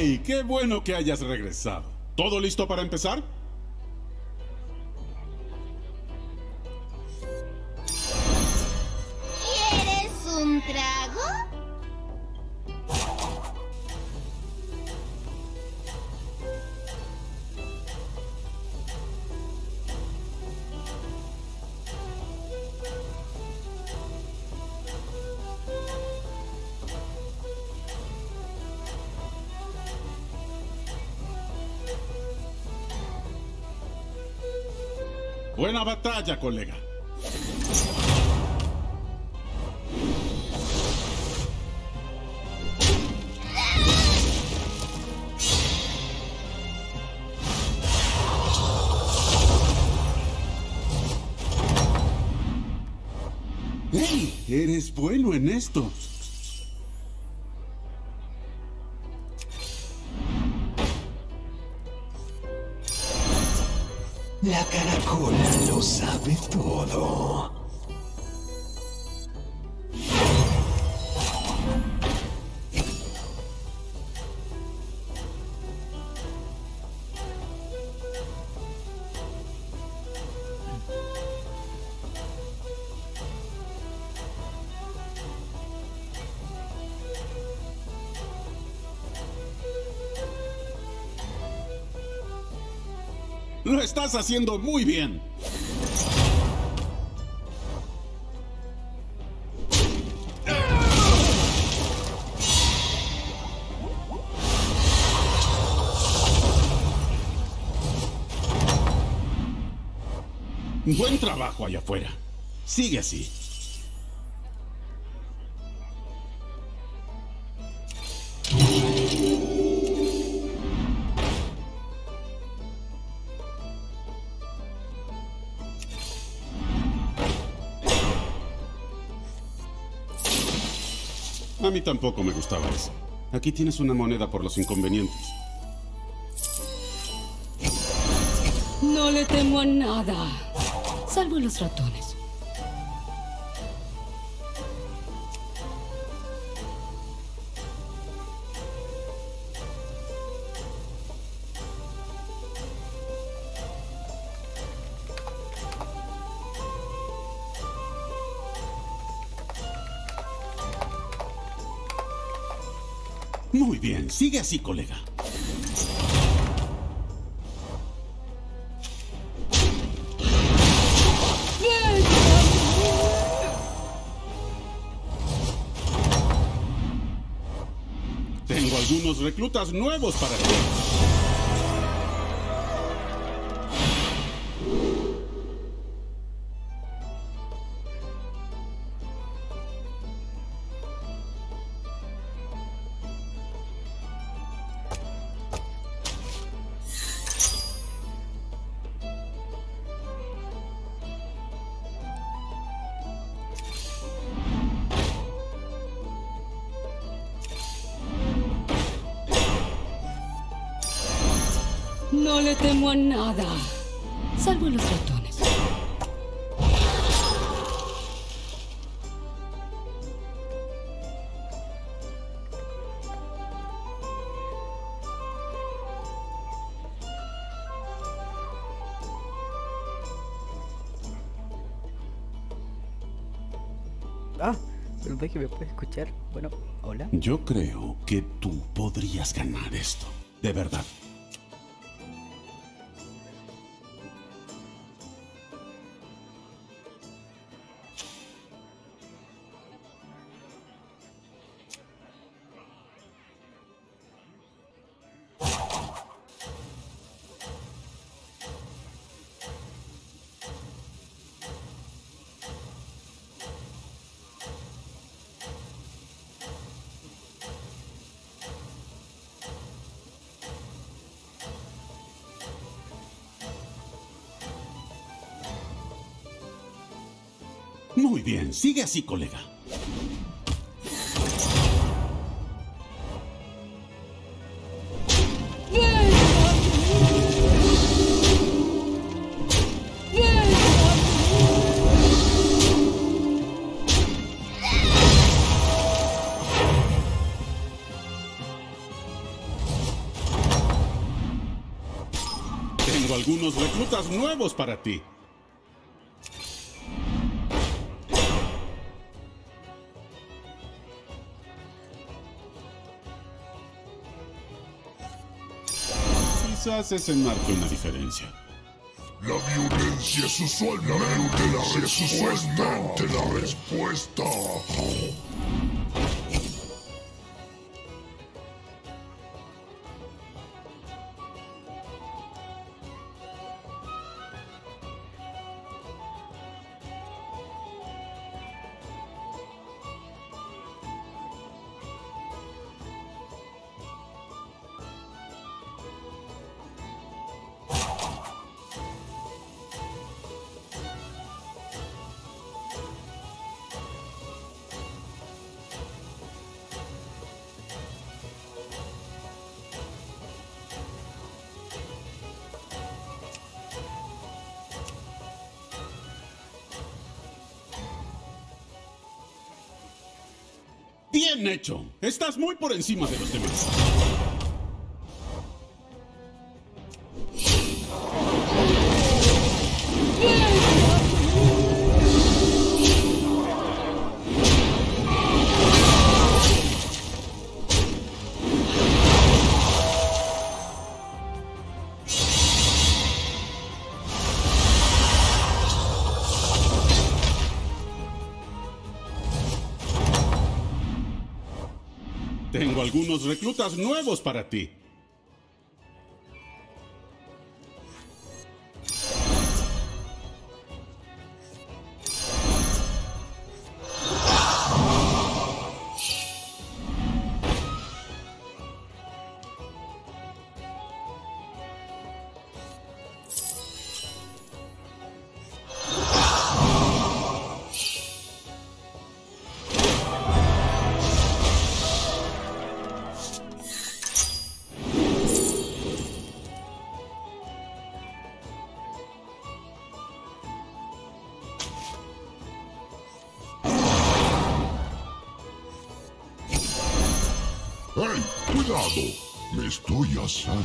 ¡Hey! ¡Qué bueno que hayas regresado! ¿Todo listo para empezar? Batalla, colega. Todo. Lo estás haciendo muy bien. Buen trabajo allá afuera. Sigue así. A mí tampoco me gustaba eso. Aquí tienes una moneda por los inconvenientes. No le temo a nada, salvo los ratones. Muy bien, sigue así, colega. Reclutas nuevos para ti. Temo nada, salvo a los ratones. Ah, pero que me puede escuchar. Bueno, hola. Yo creo que tú podrías ganar esto. De verdad. Muy bien, sigue así, colega. Tengo algunos reclutas nuevos para ti. Quizás ese marque una diferencia. La violencia es usualmente, la, es usualmente la respuesta. Bien hecho. Estás muy por encima de los demás. Algunos reclutas nuevos para ti. Estoy.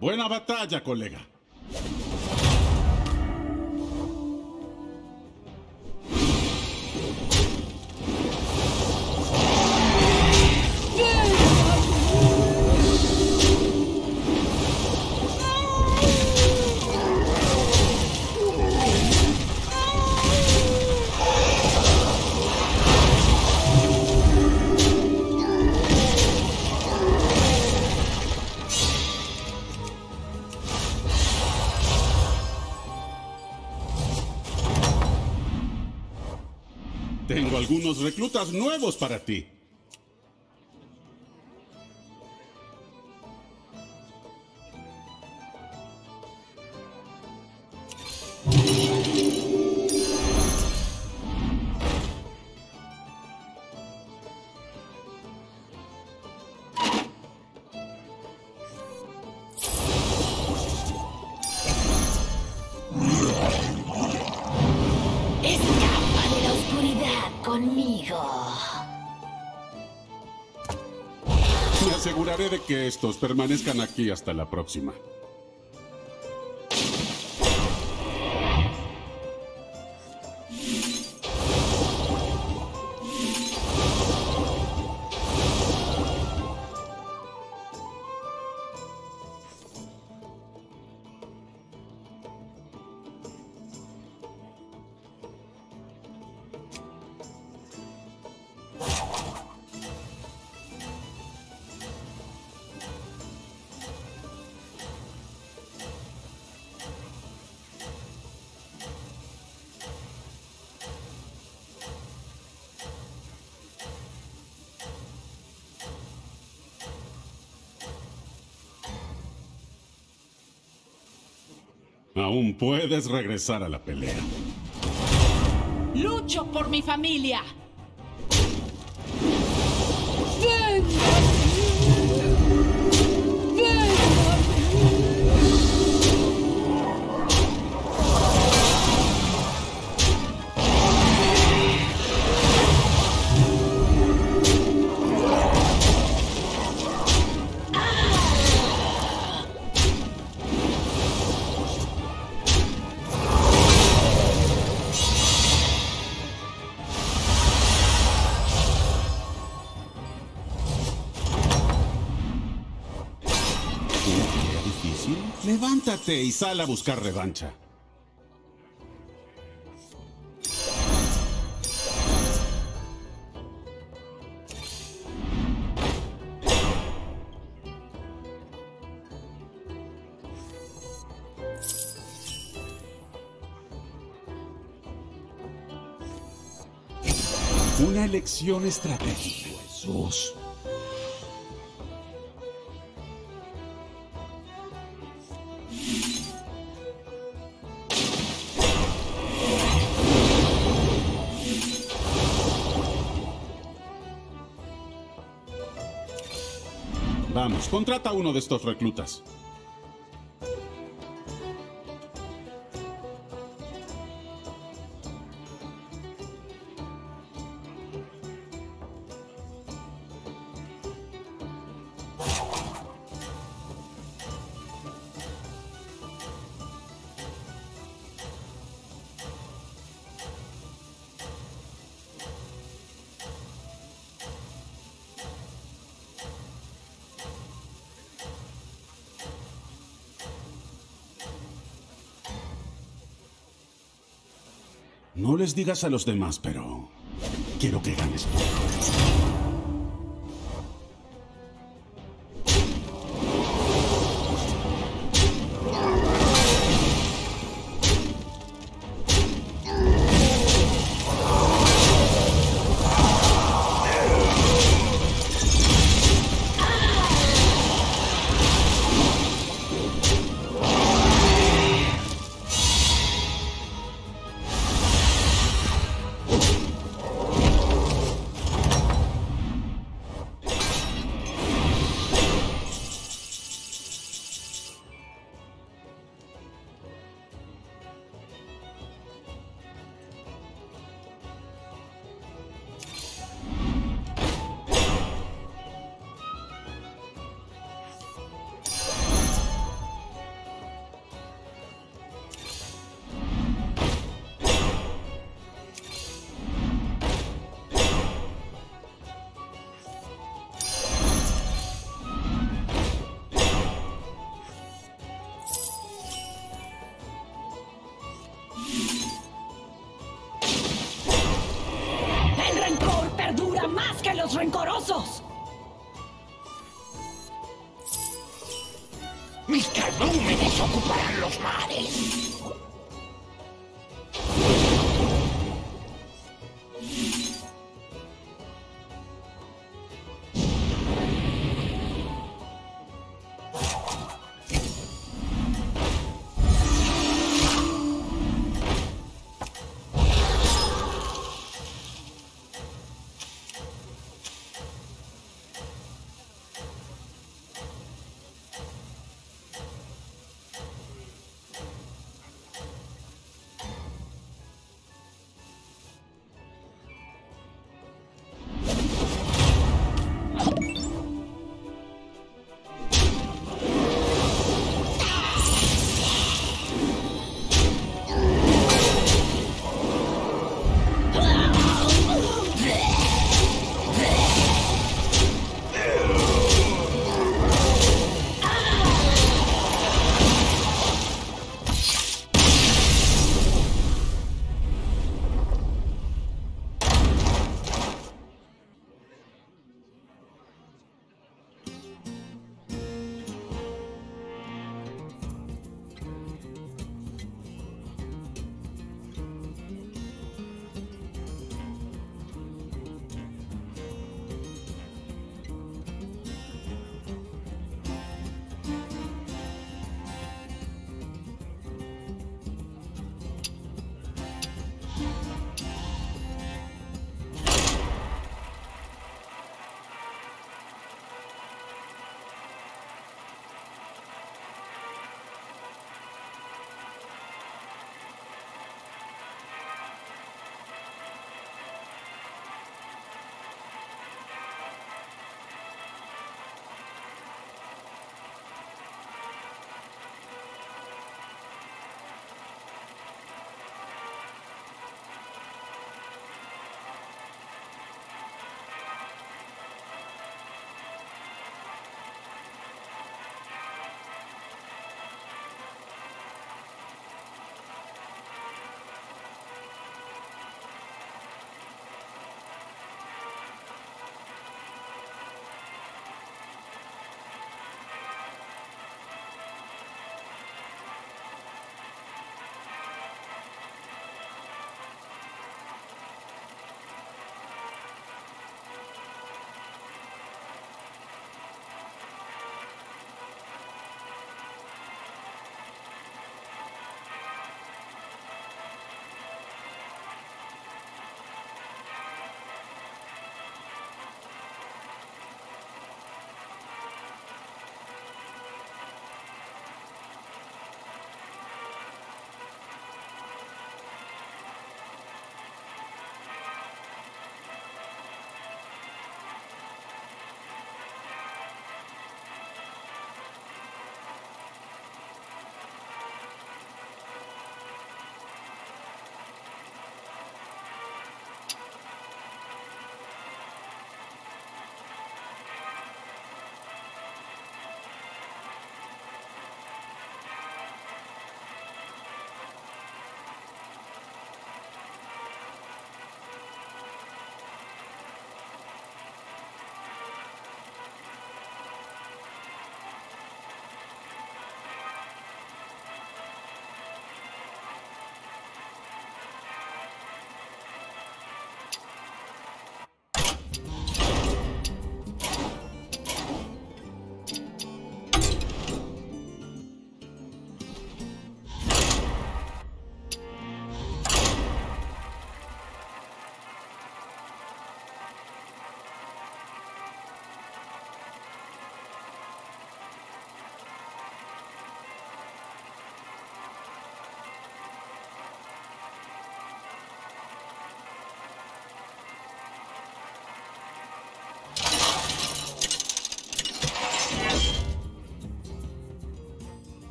Buena batalla, colega. Tengo algunos reclutas nuevos para ti. Aseguraré de que estos permanezcan aquí hasta la próxima. Aún puedes regresar a la pelea. Lucho por mi familia. Y sal a buscar revancha. Una elección estratégica. Jesús. Contrata a uno de estos reclutas. No les digas a los demás, pero quiero que ganes.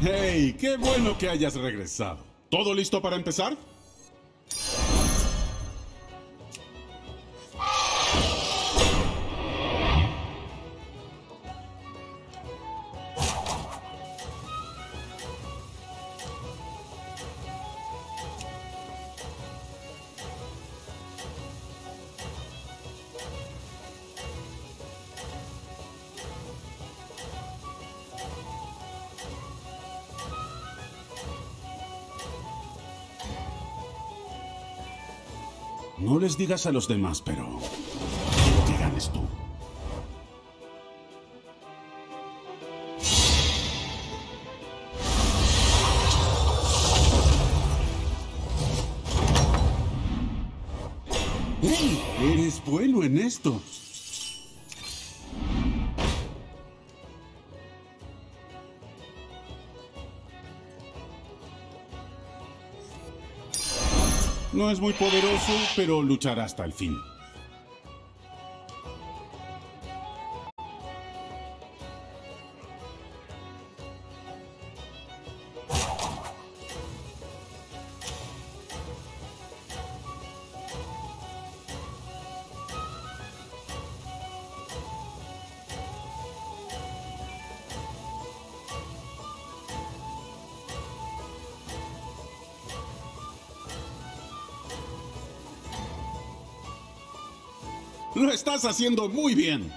¡Hey! ¡Qué bueno que hayas regresado! ¿Todo listo para empezar? Digas a los demás, pero No es muy poderoso, pero luchará hasta el fin. Lo estás haciendo muy bien.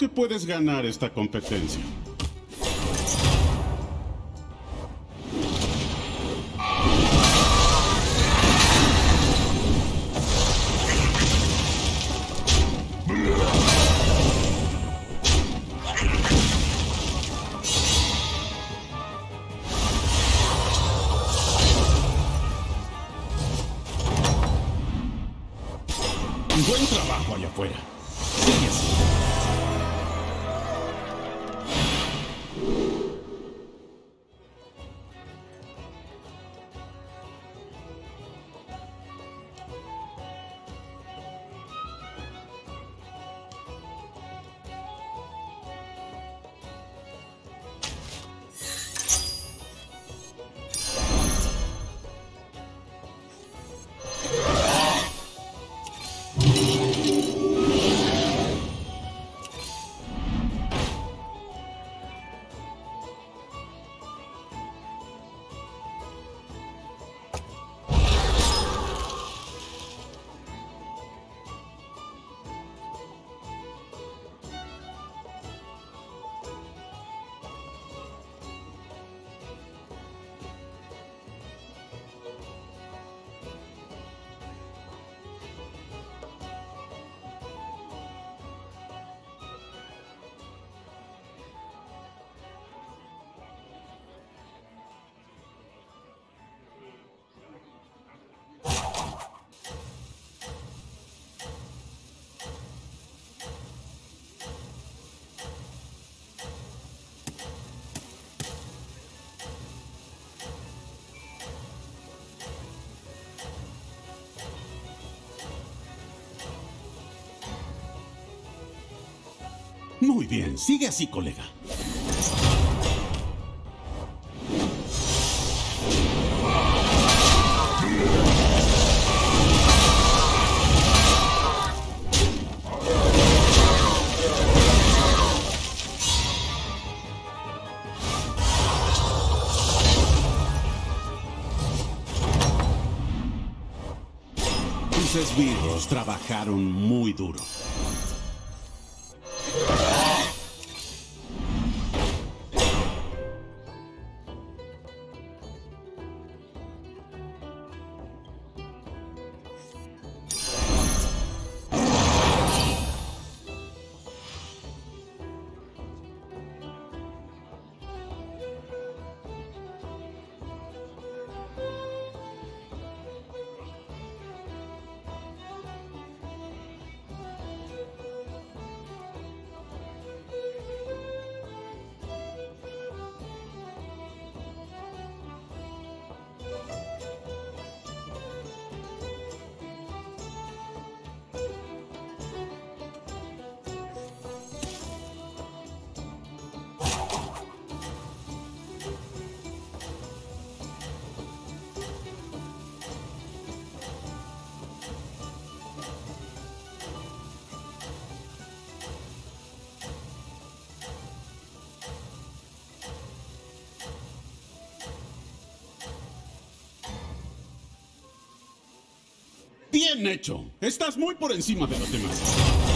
Que puedes ganar esta competencia. Muy bien, sigue así, colega. Tus esbirros trabajaron muy Bien hecho. Estás muy por encima de los demás.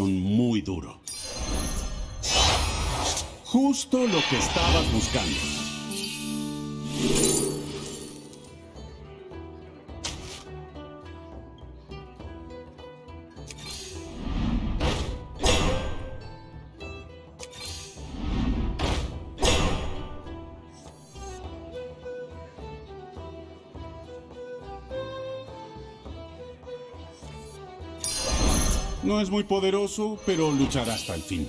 Muy duro. Justo lo que estabas buscando. No es muy poderoso, pero luchará hasta el fin.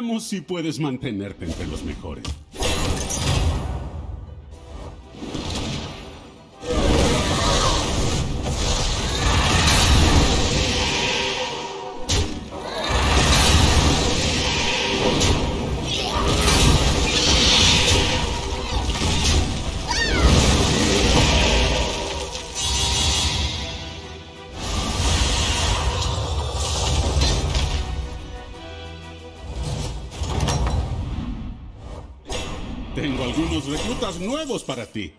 Veamos si puedes mantenerte entre los mejores. Nuevos para ti.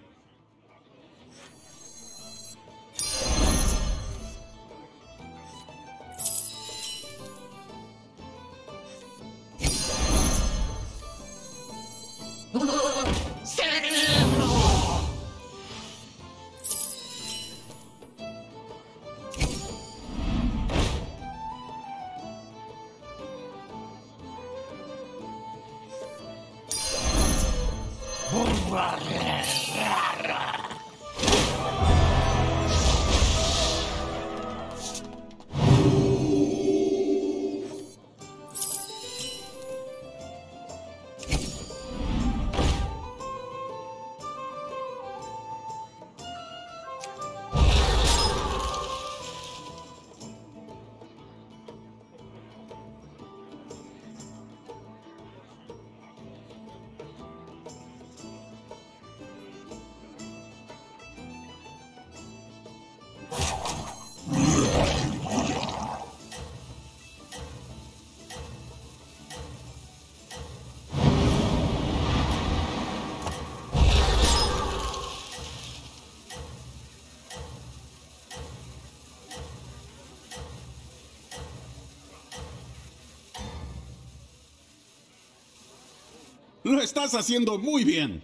Lo estás haciendo muy bien.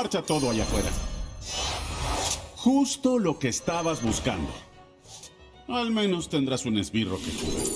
Marcha todo allá afuera? Justo lo que estabas buscando. Al menos tendrás un esbirro que jugar.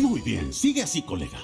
Muy bien, sigue así, colega.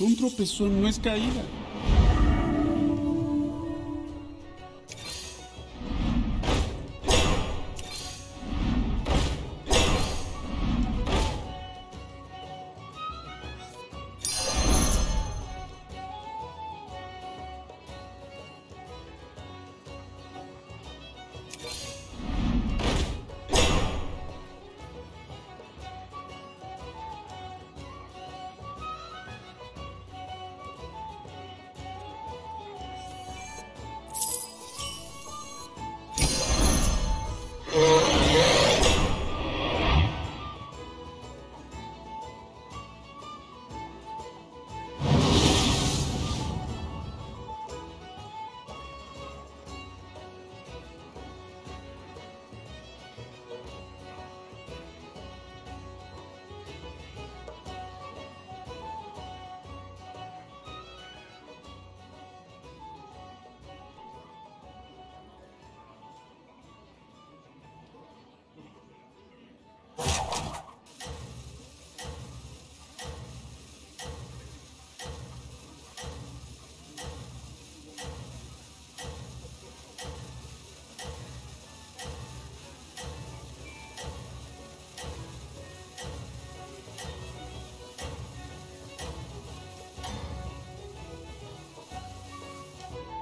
Un tropezón no es caída.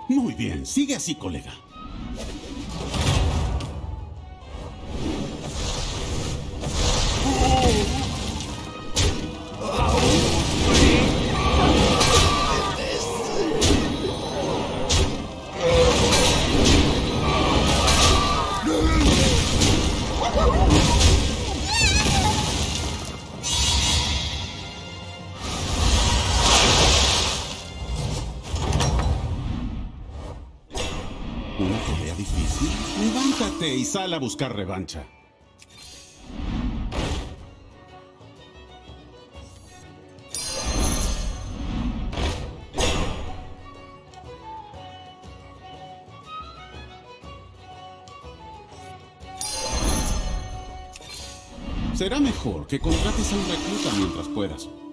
Muy bien, sigue así, colega. A buscar revancha. Será mejor que contrates a un recluta mientras puedas.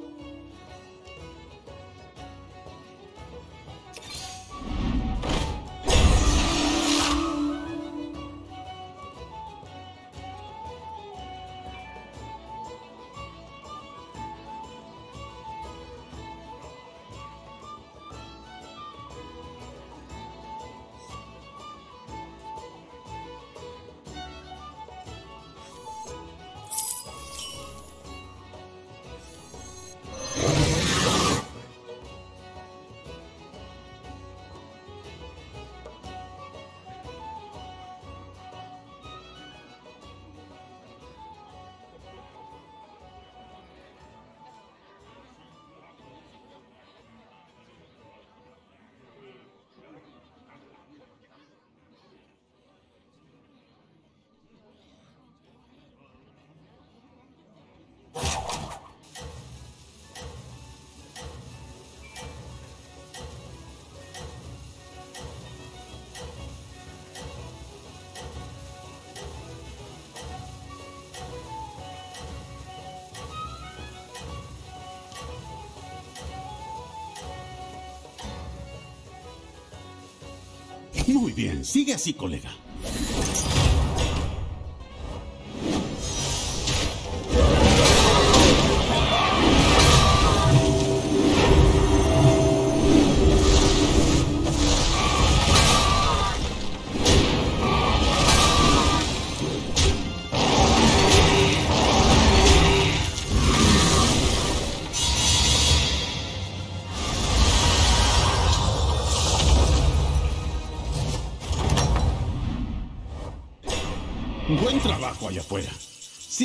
Muy bien, sigue así, colega.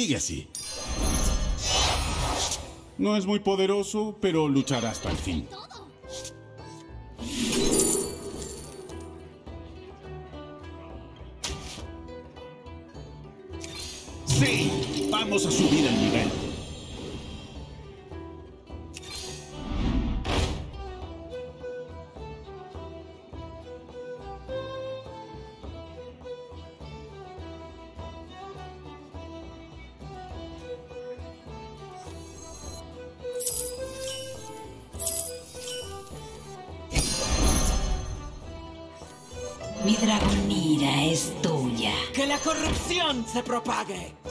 Sigue así. No es muy poderoso, pero luchará hasta el fin. Sí, vamos a subir el nivel. Se propague!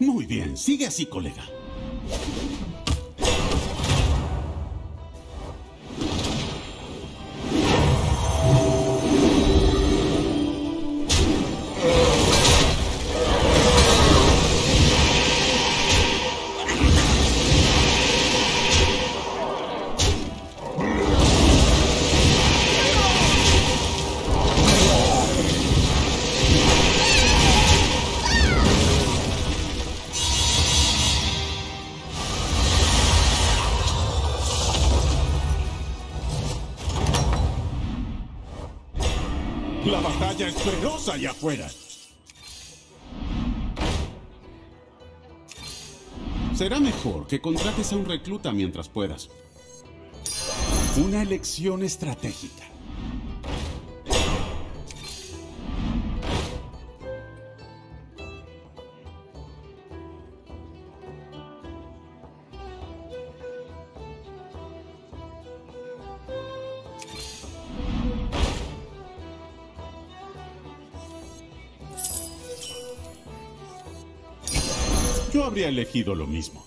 Muy bien, sigue así, colega. Será mejor que contrates a un recluta mientras puedas. Una elección estratégica. Yo habría elegido lo mismo.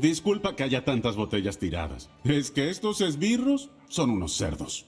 Disculpa que haya tantas botellas tiradas. Es que estos esbirros son unos cerdos.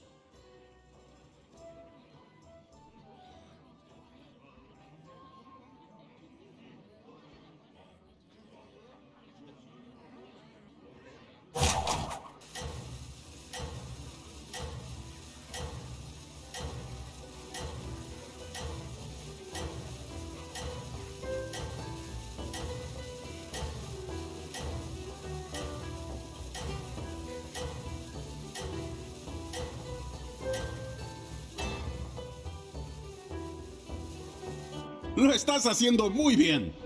Estás haciendo muy bien.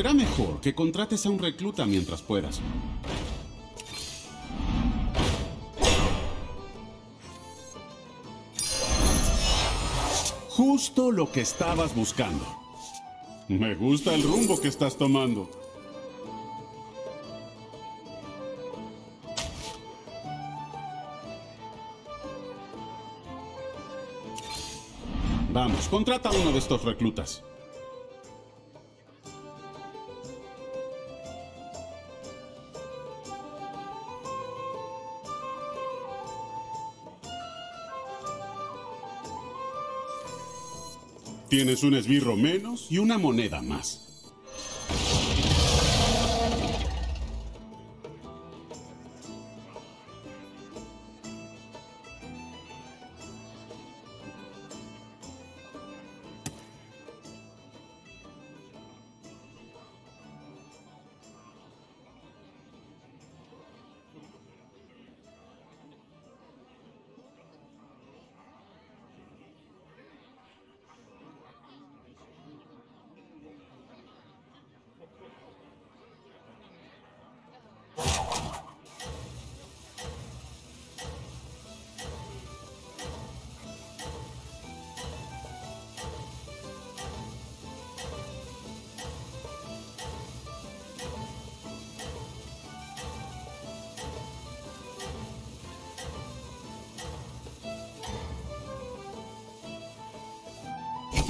Será mejor que contrates a un recluta mientras puedas. Justo lo que estabas buscando. Me gusta el rumbo que estás tomando. Vamos, contrata a uno de estos reclutas. Tienes un esbirro menos y una moneda más.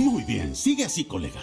Muy bien, sigue así, colega.